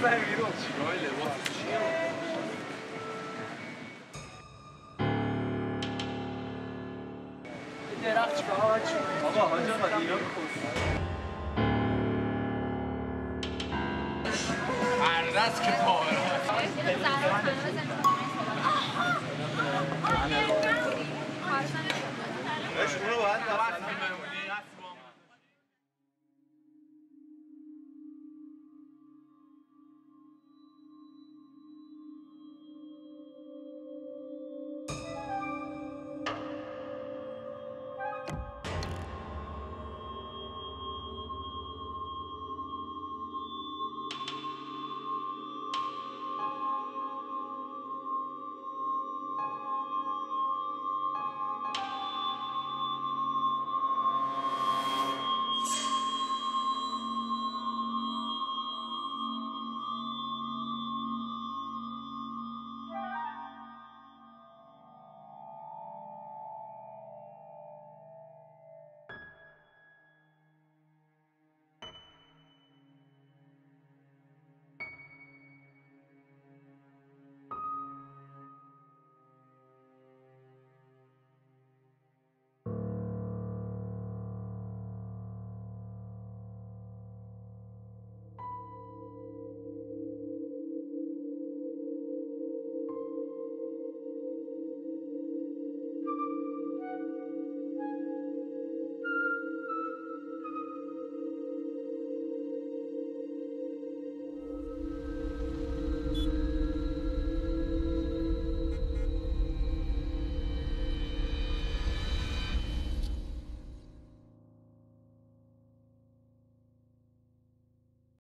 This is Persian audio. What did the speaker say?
بزن بیرون چیکار لباس چیه درخت چیکار آقا حاج آقا اینا هر که پاور